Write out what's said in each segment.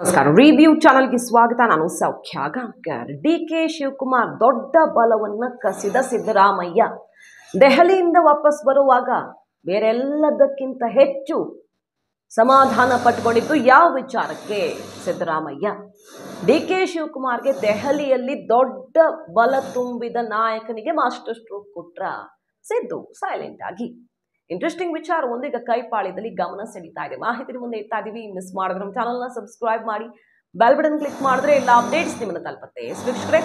ನಮಸ್ಕಾರ. ರಿವ್ಯೂ ಚಾನಲ್ಗೆ ಸ್ವಾಗತ. ನಾನು ಸೌಖ್ಯ ಗಾಂಕರ್ ಡಿ ಕೆ ಶಿವಕುಮಾರ್ ದೊಡ್ಡ ಬಲವನ್ನ ಕಸಿದ ಸಿದ್ದರಾಮಯ್ಯ. ದೆಹಲಿಯಿಂದ ವಾಪಸ್ ಬರುವಾಗ ಬೇರೆಲ್ಲದಕ್ಕಿಂತ ಹೆಚ್ಚು ಸಮಾಧಾನ ಪಟ್ಕೊಂಡಿದ್ದು ಯಾವ ವಿಚಾರಕ್ಕೆ ಸಿದ್ದರಾಮಯ್ಯ? ಡಿ ಕೆ ಶಿವಕುಮಾರ್ಗೆ ದೆಹಲಿಯಲ್ಲಿ ದೊಡ್ಡ ಬಲ ತುಂಬಿದ ನಾಯಕನಿಗೆ ಮಾಸ್ಟರ್ ಸ್ಟ್ರೋಕ್ ಕೊಟ್ರ. ಸಿದ್ದು ಸೈಲೆಂಟ್ ಆಗಿ. ಇಂಟ್ರೆಸ್ಟಿಂಗ್ ವಿಚಾರ ಒಂದು ಈಗ ಕೈಪಾಳ್ಯದಲ್ಲಿ ಗಮನ ಸೆಳೀತಾ ಇದೆ. ಮಾಹಿತಿ ಮುಂದೆ ಇಡ್ತಾ ಇದೀವಿ. ಮಿಸ್ ಮಾಡಿದ್ರೆ ನಮ್ಮ ಚಾನಲ್ನ ಸಬ್ಸ್ಕ್ರೈಬ್ ಮಾಡಿ. ಬೆಲ್ ಬಟನ್ ಕ್ಲಿಕ್ ಮಾಡಿದ್ರೆ ಎಲ್ಲ ಅಪ್ಡೇಟ್ಸ್ ನಿಮ್ಮನ್ನು ತಲುಪುತ್ತೆ. ವೀಕ್ಷಕರೇ,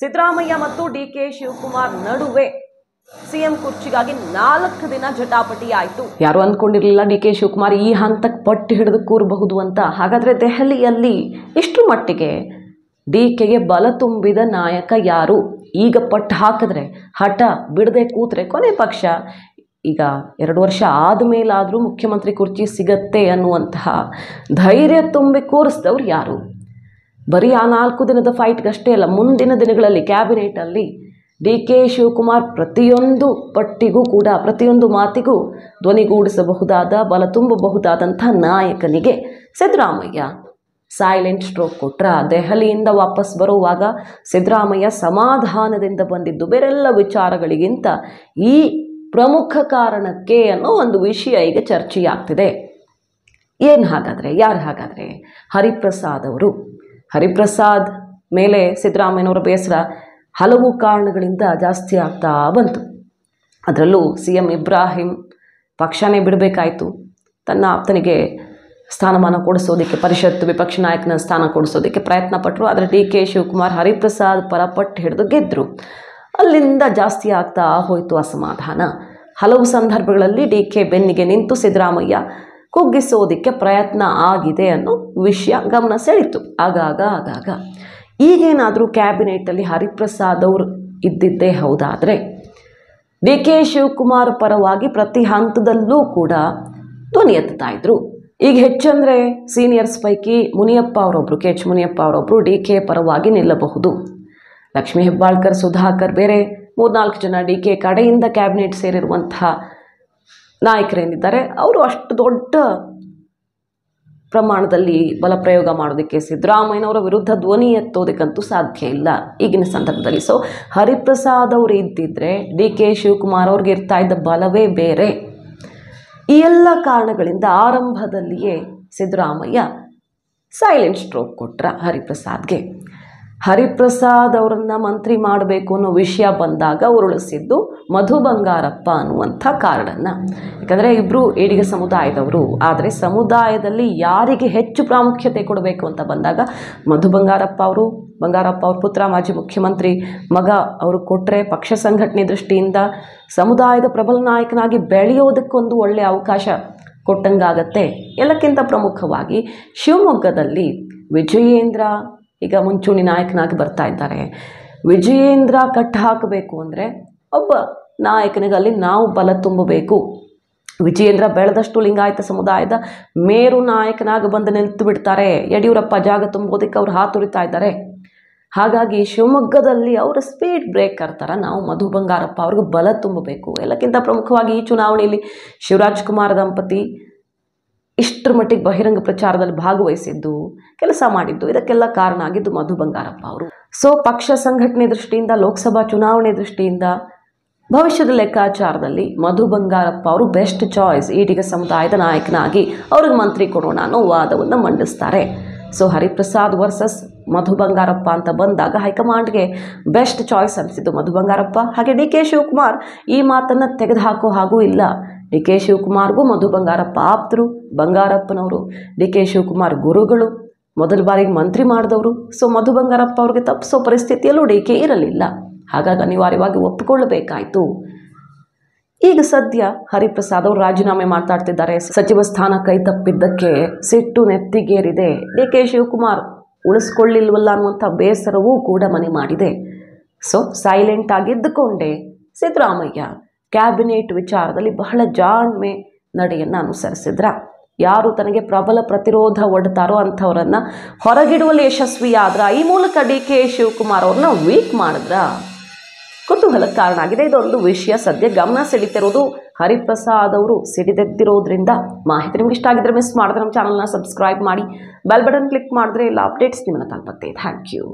ಸಿದ್ದರಾಮಯ್ಯ ಮತ್ತು ಡಿ ಕೆ ಶಿವಕುಮಾರ್ ನಡುವೆ ಸಿಎಂ ಕುರ್ಚಿಗಾಗಿ ನಾಲ್ಕು ದಿನ ಜಟಾಪಟಿ ಆಯಿತು. ಯಾರು ಅಂದ್ಕೊಂಡಿರಲಿಲ್ಲ ಡಿ ಕೆ ಶಿವಕುಮಾರ್ ಈ ಹಂತಕ್ಕೆ ಪಟ್ಟು ಹಿಡಿದು ಕೂರಬಹುದು ಅಂತ. ಹಾಗಾದರೆ ದೆಹಲಿಯಲ್ಲಿ ಇಷ್ಟು ಮಟ್ಟಿಗೆ ಡಿ ಕೆಗೆ ಬಲ ತುಂಬಿದ ನಾಯಕ ಯಾರು? ಈಗ ಪಟ್ಟು ಹಾಕಿದ್ರೆ ಹಠ, ಬಿಡದೆ ಕೂತ್ರೆ ಕೊನೆ ಪಕ್ಷ ಈಗ ಎರಡು ವರ್ಷ ಆದಮೇಲಾದರೂ ಮುಖ್ಯಮಂತ್ರಿ ಕುರ್ಚಿ ಸಿಗತ್ತೆ ಅನ್ನುವಂತಹ ಧೈರ್ಯ ತುಂಬಿ ಕೂರಿಸಿದವ್ರು ಯಾರು? ಬರೀ ಆ ನಾಲ್ಕು ದಿನದ ಫೈಟ್ಗಷ್ಟೇ ಅಲ್ಲ, ಮುಂದಿನ ದಿನಗಳಲ್ಲಿ ಕ್ಯಾಬಿನೆಟಲ್ಲಿ ಡಿ ಕೆ ಶಿವಕುಮಾರ್ ಪ್ರತಿಯೊಂದು ಪಟ್ಟಿಗೂ ಕೂಡ, ಪ್ರತಿಯೊಂದು ಮಾತಿಗೂ ಧ್ವನಿಗೂಡಿಸಬಹುದಾದ ಬಲ ತುಂಬಬಹುದಾದಂಥ ನಾಯಕನಿಗೆ ಸಿದ್ದರಾಮಯ್ಯ. ಸೈಲೆಂಟ್ ಸ್ಟ್ರೋಕ್ ಕೊಟ್ರ, ದೆಹಲಿಯಿಂದ ವಾಪಸ್ ಬರುವಾಗ ಸಿದ್ದರಾಮಯ್ಯ ಸಮಾಧಾನದಿಂದ ಬಂದಿದ್ದು, ಬೇರೆಲ್ಲ ವಿಚಾರಗಳಿಗಿಂತ ಈ ಪ್ರಮುಖ ಕಾರಣಕ್ಕೆ ಅನ್ನೋ ಒಂದು ವಿಷಯ ಈಗ ಚರ್ಚೆಯಾಗ್ತಿದೆ. ಏನು ಹಾಗಾದರೆ, ಯಾರು ಹಾಗಾದರೆ? ಹರಿಪ್ರಸಾದ್ ಅವರು. ಹರಿಪ್ರಸಾದ್ ಮೇಲೆ ಸಿದ್ದರಾಮಯ್ಯನವರ ಬೇಸರ. ಹಲವು ಕಾರಣಗಳಿಂದ ಜಾಸ್ತಿ ಆಗ್ತಾ ಬಂತು. ಅದರಲ್ಲೂ ಸಿ ಎಂ ಇಬ್ರಾಹಿಂ ಪಕ್ಷನೇ ಬಿಡಬೇಕಾಯಿತು. ತನ್ನ ಆಪ್ತನಿಗೆ ಸ್ಥಾನಮಾನ ಕೊಡಿಸೋದಕ್ಕೆ ಪರಿಷತ್ತು ವಿಪಕ್ಷ ನಾಯಕನ ಸ್ಥಾನ ಕೊಡಿಸೋದಕ್ಕೆ ಪ್ರಯತ್ನ ಪಟ್ಟರು ಆದರೆ ಡಿ ಕೆ ಶಿವಕುಮಾರ್ ಹರಿಪ್ರಸಾದ್ ಪರಪಟ್ಟು ಹಿಡಿದು ಗೆದ್ದರು ಅಲ್ಲಿಂದ ಜಾಸ್ತಿ ಆಗ್ತಾ ಹೋಯಿತು ಅಸಮಾಧಾನ. ಹಲವು ಸಂದರ್ಭಗಳಲ್ಲಿ ಡಿ ಕೆ ಬೆನ್ನಿಗೆ ನಿಂತು ಸಿದ್ದರಾಮಯ್ಯ, ಕುಗ್ಗಿಸೋದಕ್ಕೆ ಪ್ರಯತ್ನ ಆಗಿದೆ ಅನ್ನೋ ವಿಷಯ ಗಮನ ಸೆಳೀತು ಆಗಾಗ ಆಗಾಗ ಈಗೇನಾದರೂ ಕ್ಯಾಬಿನೆಟಲ್ಲಿ ಹರಿಪ್ರಸಾದ್ ಅವರು ಇದ್ದಿದ್ದೇ ಹೌದಾದರೆ? ಡಿ ಕೆ ಶಿವಕುಮಾರ್ ಪರವಾಗಿ ಪ್ರತಿ ಹಂತದಲ್ಲೂ ಕೂಡ ಧ್ವನಿ ಎತ್ತುತ್ತಾ ಇದ್ರು. ಈಗ ಹೆಚ್ಚಂದರೆ ಸೀನಿಯರ್ಸ್ ಪೈಕಿ ಮುನಿಯಪ್ಪ ಅವರೊಬ್ಬರು ಕೆ ಎಚ್ ಮುನಿಯಪ್ಪ ಅವರೊಬ್ಬರು ಡಿ ಕೆ ಪರವಾಗಿ ನಿಲ್ಲಬಹುದು. ಲಕ್ಷ್ಮೀ ಹೆಬ್ಬಾಳ್ಕರ್, ಸುಧಾಕರ್ ಬೇರೆ ಮೂರ್ನಾಲ್ಕು ಜನ ಡಿ ಕೆ ಕಡೆಯಿಂದ ಕ್ಯಾಬಿನೆಟ್ ಸೇರಿರುವಂತಹ ನಾಯಕರೇನಿದ್ದಾರೆ, ಅವರು ಅಷ್ಟು ದೊಡ್ಡ ಪ್ರಮಾಣದಲ್ಲಿ ಬಲಪ್ರಯೋಗ ಮಾಡೋದಕ್ಕೆ ಸಿದ್ದರಾಮಯ್ಯನವರ ವಿರುದ್ಧ ಧ್ವನಿ ಎತ್ತೋದಕ್ಕಂತೂ ಸಾಧ್ಯ ಇಲ್ಲ ಈಗಿನ ಸಂದರ್ಭದಲ್ಲಿ. ಸೊ ಹರಿಪ್ರಸಾದ್ ಅವರು ಇದ್ದಿದ್ದರೆ ಡಿ ಕೆ ಶಿವಕುಮಾರ್ ಅವ್ರಿಗೆ ಇರ್ತಾ ಇದ್ದ ಬಲವೇ ಬೇರೆ. ಈ ಎಲ್ಲ ಕಾರಣಗಳಿಂದ ಆರಂಭದಲ್ಲಿಯೇ ಸಿದ್ದರಾಮಯ್ಯ ಸೈಲೆಂಟ್ ಸ್ಟ್ರೋಕ್ ಕೊಟ್ರ ಹರಿಪ್ರಸಾದ್ಗೆ. ಹರಿಪ್ರಸಾದ್ ಅವರನ್ನು ಮಂತ್ರಿ ಮಾಡಬೇಕು ಅನ್ನೋ ವಿಷಯ ಬಂದಾಗ ಉರುಳಿಸಿದ್ದು ಮಧು ಬಂಗಾರಪ್ಪ ಅನ್ನುವಂಥ ಕಾರಣನ. ಯಾಕಂದರೆ ಇಬ್ಬರು ಏಡಿಗೆ ಸಮುದಾಯದವರು. ಆದರೆ ಸಮುದಾಯದಲ್ಲಿ ಯಾರಿಗೆ ಹೆಚ್ಚು ಪ್ರಾಮುಖ್ಯತೆ ಕೊಡಬೇಕು ಅಂತ ಬಂದಾಗ ಮಧು ಬಂಗಾರಪ್ಪ ಅವರು, ಬಂಗಾರಪ್ಪ ಅವ್ರ ಪುತ್ರ, ಮಾಜಿ ಮುಖ್ಯಮಂತ್ರಿ ಮಗ ಅವರು ಕೊಟ್ಟರೆ ಪಕ್ಷ ಸಂಘಟನೆ ದೃಷ್ಟಿಯಿಂದ ಸಮುದಾಯದ ಪ್ರಬಲ ನಾಯಕನಾಗಿ ಬೆಳೆಯೋದಕ್ಕೊಂದು ಒಳ್ಳೆಯ ಅವಕಾಶ ಕೊಟ್ಟಂಗಾಗತ್ತೆ. ಎಲ್ಲಕ್ಕಿಂತ ಪ್ರಮುಖವಾಗಿ ಶಿವಮೊಗ್ಗದಲ್ಲಿ ವಿಜಯೇಂದ್ರ ಈಗ ಮುಂಚೂಣಿ ನಾಯಕನಾಗಿ ಬರ್ತಾ ಇದ್ದಾರೆ. ವಿಜಯೇಂದ್ರ ಕಟ್ ಹಾಕಬೇಕು ಅಂದರೆ ಒಬ್ಬ ನಾಯಕನಿಗೆ ಅಲ್ಲಿ ನಾವು ಬಲ ತುಂಬಬೇಕು. ವಿಜಯೇಂದ್ರ ಬೆಳೆದಷ್ಟು ಲಿಂಗಾಯತ ಸಮುದಾಯದ ಮೇರು ನಾಯಕನಾಗಿ ಬಂದು ನಿಂತು ಬಿಡ್ತಾರೆ. ಯಡಿಯೂರಪ್ಪ ಜಾಗ ತುಂಬೋದಕ್ಕೆ ಅವ್ರು ಹಾತುರಿತಾ ಇದ್ದಾರೆ. ಹಾಗಾಗಿ ಶಿವಮೊಗ್ಗದಲ್ಲಿ ಅವರ ಸ್ಪೀಡ್ ಬ್ರೇಕರ್ ಥರ ನಾವು ಮಧು ಬಂಗಾರಪ್ಪ ಅವ್ರಿಗೆ ಬಲ ತುಂಬಬೇಕು. ಎಲ್ಲಕ್ಕಿಂತ ಪ್ರಮುಖವಾಗಿ ಈ ಚುನಾವಣೆಯಲ್ಲಿ ಶಿವರಾಜ್ ಕುಮಾರ್ ದಂಪತಿ ಇಷ್ಟರ ಮಟ್ಟಿಗೆ ಬಹಿರಂಗ ಪ್ರಚಾರದಲ್ಲಿ ಭಾಗವಹಿಸಿದ್ದು, ಕೆಲಸ ಮಾಡಿದ್ದು, ಇದಕ್ಕೆಲ್ಲ ಕಾರಣ ಆಗಿದ್ದು ಮಧು ಬಂಗಾರಪ್ಪ ಅವರು. ಸೊ ಪಕ್ಷ ಸಂಘಟನೆ ದೃಷ್ಟಿಯಿಂದ, ಲೋಕಸಭಾ ಚುನಾವಣೆ ದೃಷ್ಟಿಯಿಂದ, ಭವಿಷ್ಯದ ಲೆಕ್ಕಾಚಾರದಲ್ಲಿ ಮಧು ಬಂಗಾರಪ್ಪ ಅವರು ಬೆಸ್ಟ್ ಚಾಯ್ಸ್ ಈಟಿಗ ಸಮುದಾಯದ ನಾಯಕನಾಗಿ ಅವ್ರಿಗೆ ಮಂತ್ರಿ ಕೊಡೋಣ ಅನ್ನೋ ವಾದವನ್ನು ಮಂಡಿಸ್ತಾರೆ. ಸೊ ಹರಿಪ್ರಸಾದ್ ವರ್ಸಸ್ ಮಧು ಬಂಗಾರಪ್ಪ ಅಂತ ಬಂದಾಗ ಹೈಕಮಾಂಡ್ಗೆ ಬೆಸ್ಟ್ ಚಾಯ್ಸ್ ಅನಿಸಿದ್ದು ಮಧು ಬಂಗಾರಪ್ಪ. ಹಾಗೆ ಡಿ ಕೆ ಶಿವಕುಮಾರ್ ಈ ಮಾತನ್ನು ತೆಗೆದುಹಾಕೋ ಹಾಗೂ ಇಲ್ಲ. ಡಿ ಕೆ ಶಿವಕುಮಾರ್ಗೂ ಮಧು ಬಂಗಾರಪ್ಪ ಆಪ್ತರು ಬಂಗಾರಪ್ಪನವರು, ಡಿ ಕೆ ಶಿವಕುಮಾರ್ ಗುರುಗಳು, ಮೊದಲ ಬಾರಿಗೆ ಮಂತ್ರಿ ಮಾಡಿದವರು. ಸೊ ಮಧು ಬಂಗಾರಪ್ಪ ಅವ್ರಿಗೆ ತಪ್ಪಿಸೋ ಪರಿಸ್ಥಿತಿಯಲ್ಲೂ ಡಿ ಕೆ ಇರಲಿಲ್ಲ. ಹಾಗಾಗಿ ಅನಿವಾರ್ಯವಾಗಿ ಒಪ್ಪಿಕೊಳ್ಳಬೇಕಾಯಿತು. ಈಗ ಸದ್ಯ ಹರಿಪ್ರಸಾದ್ ಅವರು ರಾಜೀನಾಮೆ ಮಾತಾಡ್ತಿದ್ದಾರೆ. ಸಚಿವ ಸ್ಥಾನ ಕೈ ತಪ್ಪಿದ್ದಕ್ಕೆ ಸಿಟ್ಟು ನೆತ್ತಿಗೇರಿದೆ. ಡಿ ಕೆ ಶಿವಕುಮಾರ್ ಉಳಿಸ್ಕೊಳ್ಳಿಲ್ವಲ್ಲ ಅನ್ನುವಂಥ ಬೇಸರವೂ ಕೂಡ ಮನೆ ಮಾಡಿದೆ. ಸೊ ಸೈಲೆಂಟ್ ಆಗಿದ್ದುಕೊಂಡೆ ಸಿದ್ದರಾಮಯ್ಯ. ಕ್ಯಾಬಿನೆಟ್ ವಿಚಾರದಲ್ಲಿ ಬಹಳ ಜಾಣ್ಮೆ ನಡೆಯನ್ನು ಅನುಸರಿಸಿದ್ರ. ಯಾರು ತನಗೆ ಪ್ರಬಲ ಪ್ರತಿರೋಧ ಒಡ್ತಾರೋ ಅಂಥವರನ್ನು ಹೊರಗಿಡುವಲ್ಲಿ ಯಶಸ್ವಿಯಾದ್ರ, ಈ ಮೂಲಕ ಡಿ ಕೆ ಶಿವಕುಮಾರ್ ಅವ್ರನ್ನ ವೀಕ್ ಮಾಡಿದ್ರ. ಕುತೂಹಲಕ್ಕೆ ಕಾರಣ ಆಗಿದೆ. ಇದೊಂದು ವಿಷಯ. ಸದ್ಯ ಗಮನ ಸೆಳಿತಿರೋದು ಹರಿಪ್ರಸಾದ್ ಅವರು ಸಿಡಿದೆದ್ದಿರೋದ್ರಿಂದ. ಮಾಹಿತಿ ನಿಮ್ಗೆ ಇಷ್ಟ ಆಗಿದ್ರೆ ಮಿಸ್ ಮಾಡಿದ್ರೆ ನಮ್ಮ ಚಾನಲ್ನ ಸಬ್ಸ್ಕ್ರೈಬ್ ಮಾಡಿ ಬೆಲ್ ಬಟನ್ ಕ್ಲಿಕ್ ಮಾಡಿದ್ರೆ ಎಲ್ಲ ಅಪ್ಡೇಟ್ಸ್ ನಿಮ್ಮನ್ನು ತಲುಪುತ್ತೆ. Thank you